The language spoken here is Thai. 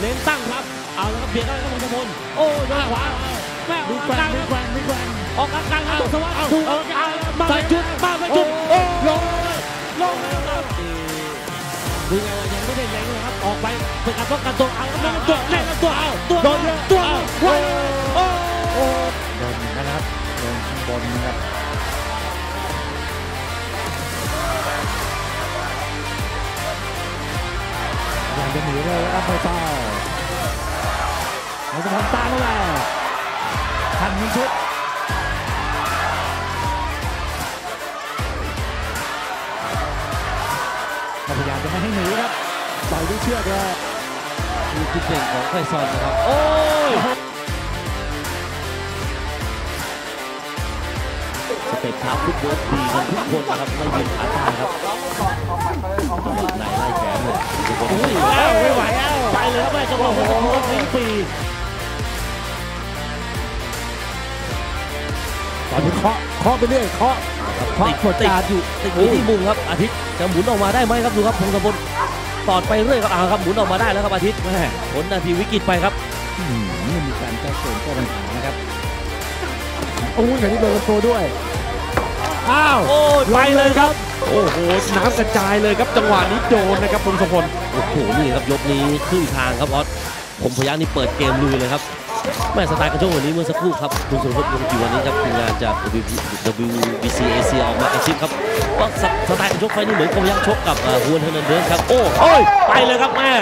เน้นตั้งครับ เอาแล้วก็เบียดเข้าไปครับพงศพลโอ้ยโดนขวาแม่อมีอกแกกว่ลางงมีครับแกว่งมีแกว่งออกกลางกลางครับสวัสดิ์เอาถูกเอาเอาเอามาไปจุดมาไปจุดโอ้ลงเลยลงเลยครับดูไงว่ายังไม่ได้เล็งเลยครับออกไปเป็นการป้องกันตัวเอาแล้วก็ตัวแม่ตัวเอาตัวโดนเยอะตัวเอาโอ้โอ้โอ้โดนนะครับโดนข้างบนนะครับ จะหนีเลยนะครับไม่เฝ้าเราจะทำตามเข้าไปทันมินชุดก็พยายามจะไม่ให้หนีครับต่อยด้วยเชือกเลยคือจุดเด่นของไฟซอนนะครับ โอ้ยสเต็ปเท้าฟุตบอลดีกันทุกคนนะครับ ไม่ยืนขาตายครับต่อยไหนไล่แขนเลยโอ้ย เอ้าไม่ไหว เอ้าไปเลยครับแม่จังหวะโอ้โหทิ้งปีตอนนี้เคาะเคาะไปเรื่อยเคาะเคาะติดกดการอยู่ติดอยู่ที่มุมครับอาทิตย์จะหมุนออกมาได้ไหมครับดูครับพงศพลตอดไปเรื่อยครับอ่าครับหมุนออกมาได้แล้วครับอาทิตย์แม่ผลนาทีวิกฤตไปครับอืมไม่มีการแก้เกมแก้ปัญหานะครับโอ้ยแค่นี้โดนลำตัวด้วยอ้าวโอ้ยไปเลยครับ โอ้โหน้ำกระจายเลยครับจังหวะนี้โดนนะครับพงศพลโอ้โหนี่ครับยกนี้ครึ่งทางครับออสผมพยักนี่เปิดเกมลุยเลยครับแม่สไตล์กระโจนวันนี้เมื่อสักครู่ครับคุณสุรพจน์วงกิวันนี้ครับทีมงานจาก WBCAC ออกมากระซิบครับว่าสไตล์กระโชกไฟนี่เหมือนกับพยักชกกับฮวนเฮนันเดสครับโอ้โอ้ยไปเลยครับแม่